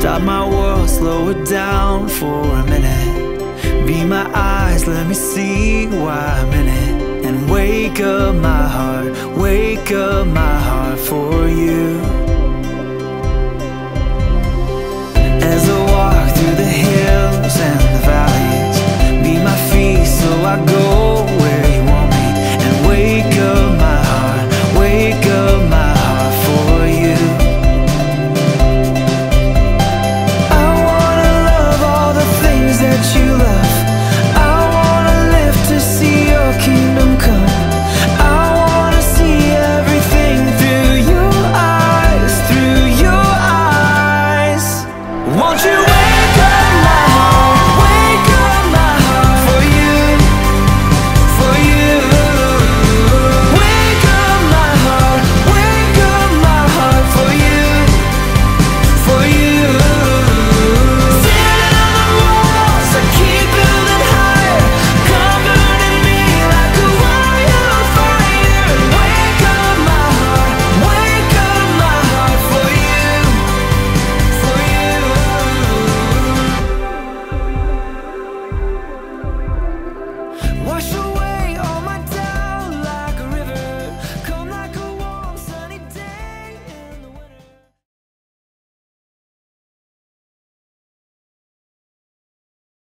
Stop my world, slow it down for a minute. Be my eyes, let me see why I'm in it. And wake up my heart, wake up my heart for you. As I walk through the hills and the valleys, be my feet so I go.